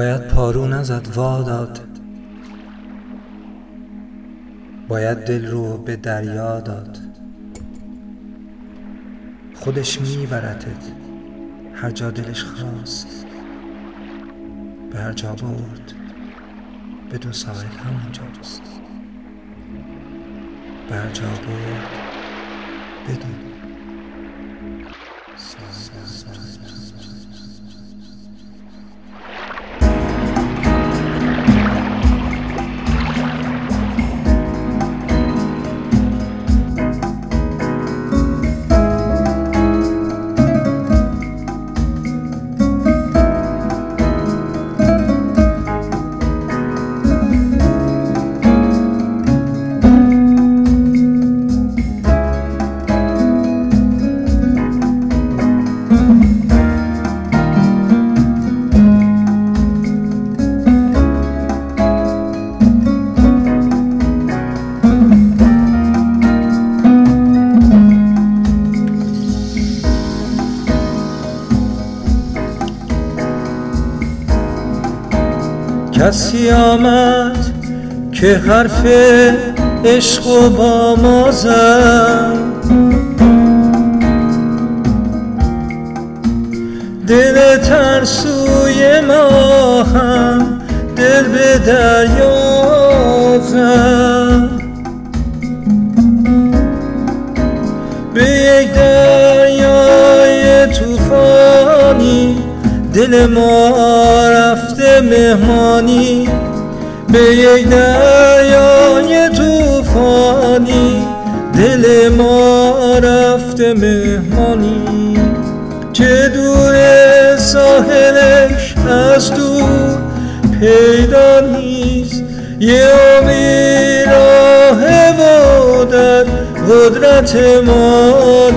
باید پارو نزد وا داد باید دل رو به دریا داد. خودش میبرتت هر جا دلش خواست به هر جا برد بدون ساحل همونجاست به هر جا برد بدون کسی آمد که حرف عشق و با ما زد. دل ترسوی ما هم دل به دریا زد. به یک دریای توفانی دل ما رفته مهمانی به یک دریای توفانی دل ما رفته مهمانی. چه دور ساحلش از دور پیدا نیست یه امید راه و در قدرت ما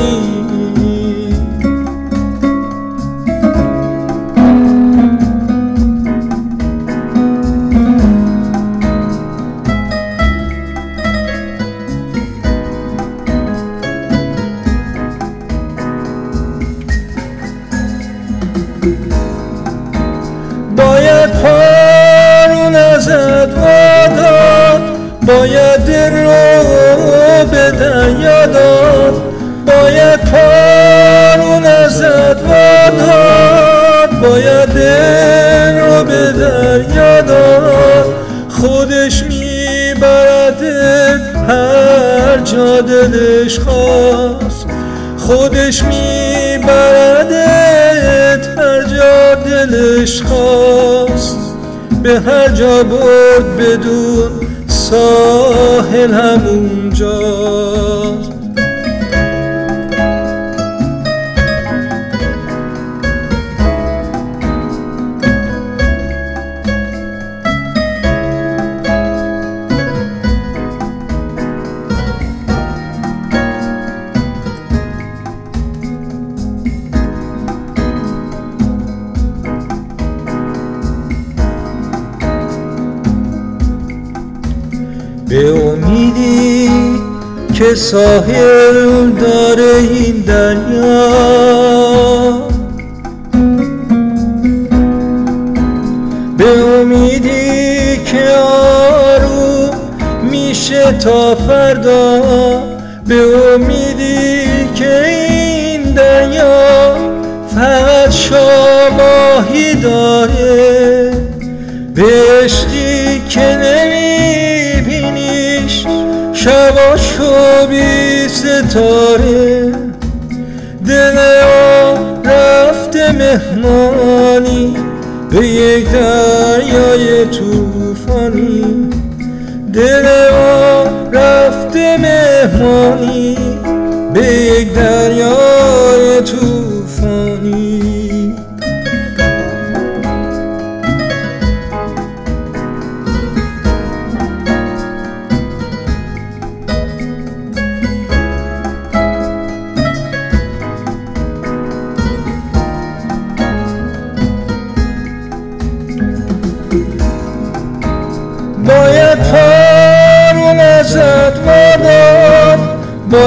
باید دل رو داد باید پارون ازت واداد باید دل رو داد خودش میبرده هر جا دلش خواست. خودش میبرده هر جا دلش خواست. به هر جا برد بدون ساحل همونجاست که ساحل داره این دریا. به امیدی که آروم میشه تا فردا. به امیدی شباشو بی ستاره. دل رفته مهمانی به یک دریای توفانی دل رفته مهمانی به یک دریای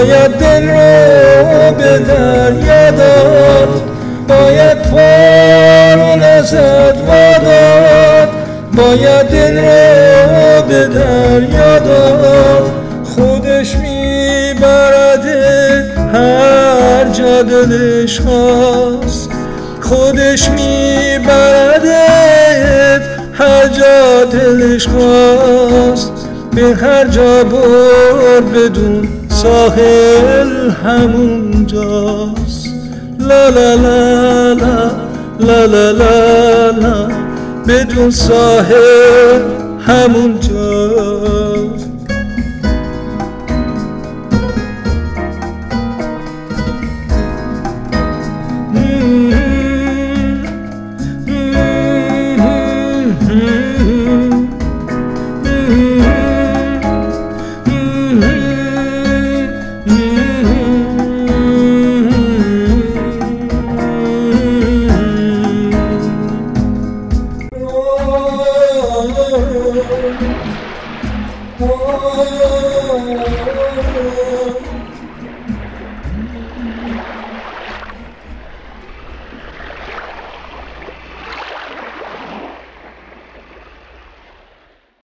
باید دل رو به دریا داد باید پارون ازت واداد دریا داد. خودش میبرده هر جا دلش خواست. خودش میبرده هر جا دلش خواست. به هر جا بر بدون ساحل همونجاست. لا لا لا لا لا لا لا, لا بدون ساحل همونجاست.